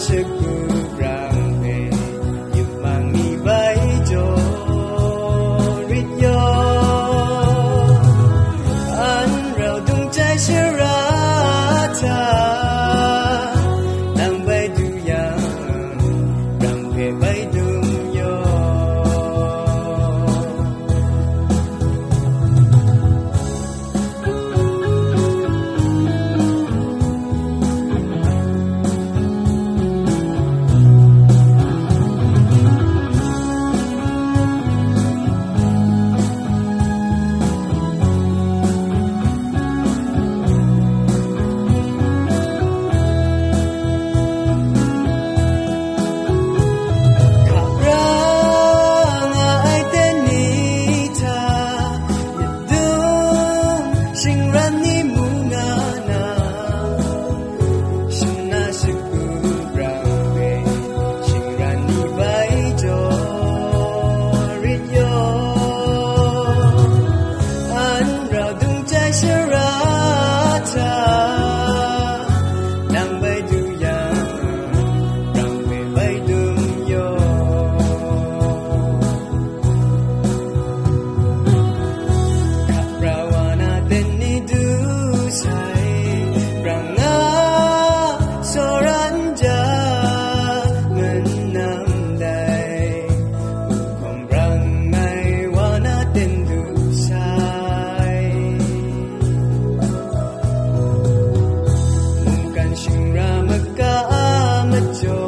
ese Joe.